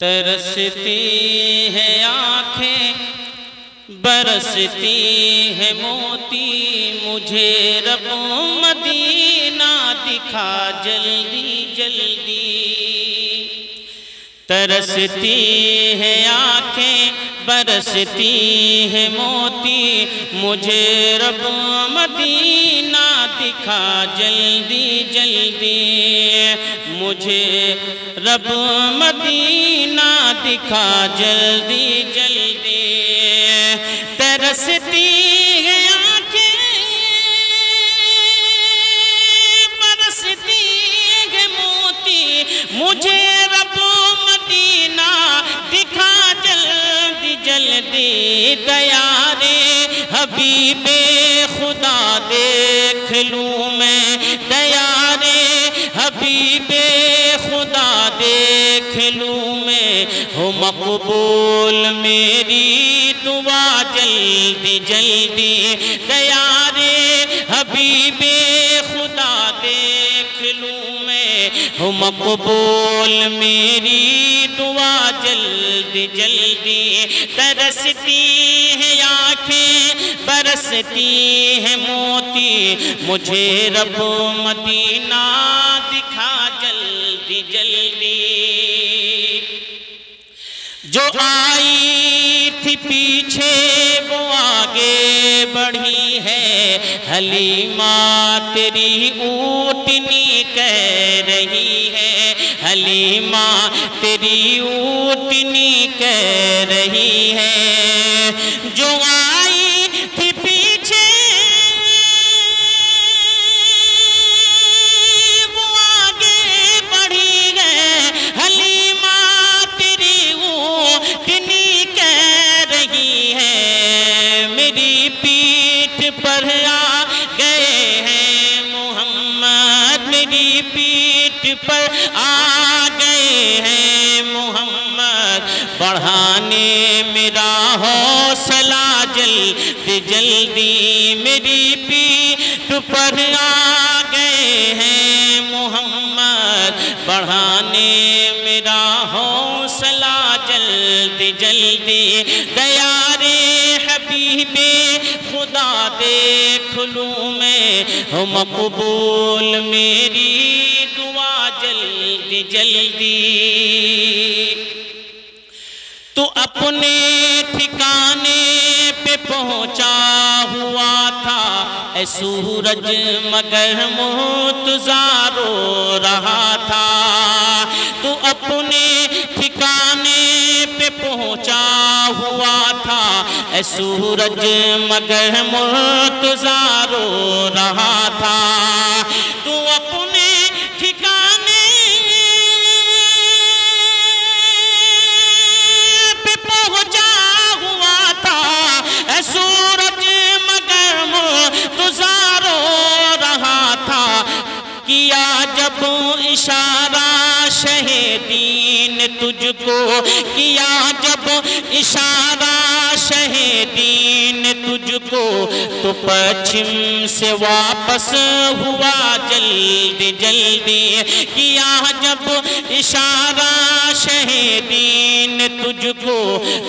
ترستی ہے آنکھیں، برستی ہے موتی، مجھے رب مدینہ دکھا، جلدی جلدی۔ ترستی ہے آنکھیں، برستی ہے موتی، مجھے رب مدینہ دکھا، جلدی جلدی۔ مجھے رب مدینہ دکھا جلدی جلدی۔ ترستی ہے آنکھیں، برستی ہے موتی۔ مجھے رب مدینہ دکھا، جلدی جلدی۔ دیارے حبیب خدا، دیکھ لوں میں۔ دیارے حبیب خدا، دیکھ لوں ہو مقبول میری دعا جلدی جلدی دیارے حبیب خدا دیکھ لوں میں۔ ہو مقبول میری دعا جلدی جلدی، ترستی ہے آنکھیں، برستی ہے موتی۔ مجھے رب مدینہ دکھا جلدی جلدی۔ جو آئی تھی پیچھے وہ آگے بڑھی ہے۔ حلیمہ تیری اوٹنی کہہ رہی ہے۔ حلیمہ تیری اوٹنی کہہ رہی ہے۔ پر آ گئے ہیں محمد۔ بڑھانے میرا حوصلہ جلدی جلدی میری پیٹھ پر آ گئے ہیں محمد۔ بڑھانے میرا حوصلہ جلدی جلدی دیارے حبیب خدا دیکھ لوں میں۔ مقبول میری جلدی جلدی۔ تو اپنے ٹھکانے پہ پہنچا ہوا تھا۔ اے سورج، مگر متزارو رہا تھا۔ تو اپنے ٹھکانے پہ پہنچا ہوا تھا۔ اے سورج، مگر متزارو رہا تھا۔ اشارہ شہدین تجھ کو کیا جب اشارہ شہدین تجھ کو تو پچھم سے واپس ہوا جلدی جلدی کیا جب اشارہ شہدین تجھ کو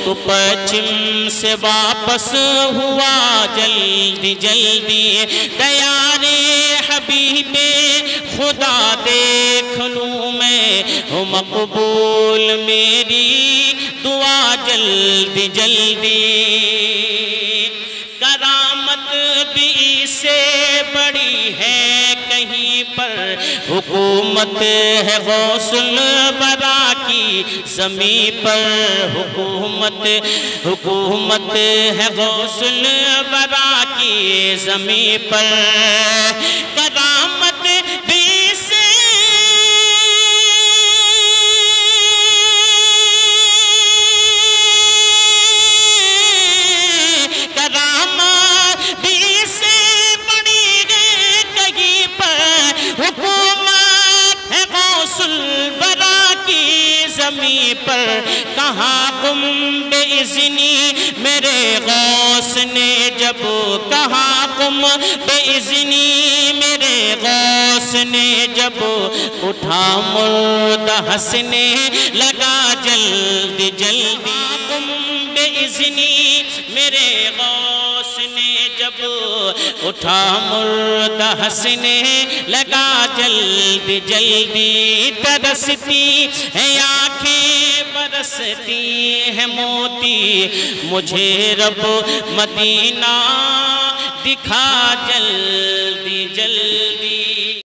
تو پچھم سے واپس ہوا جلدی جلدی دیارے حبیب خدا دیکھ لوں میں ہو مقبول میری دعا جلدی جلدی۔ کرامت بھی سے بڑی ہے کہیں پر۔ حکومت ہے غوث البرا کی زمین پر۔ حکومت حکومت ہے غوث البرا کی زمین پر۔ کرامت پر کہاں گم بے ازنی میرے غوث نے جب کہاں گم بے ازنی میرے غوث نے جب اٹھا مرد حسنے لگا جلد جلدی گم بے ازنی میرے غوث نے جب اٹھا مرد حسنے لگا جلد جلدی ترستی ہے آنکھیں برستی ہے موتی مجھے رب مدینہ دکھا جلدی جلدی۔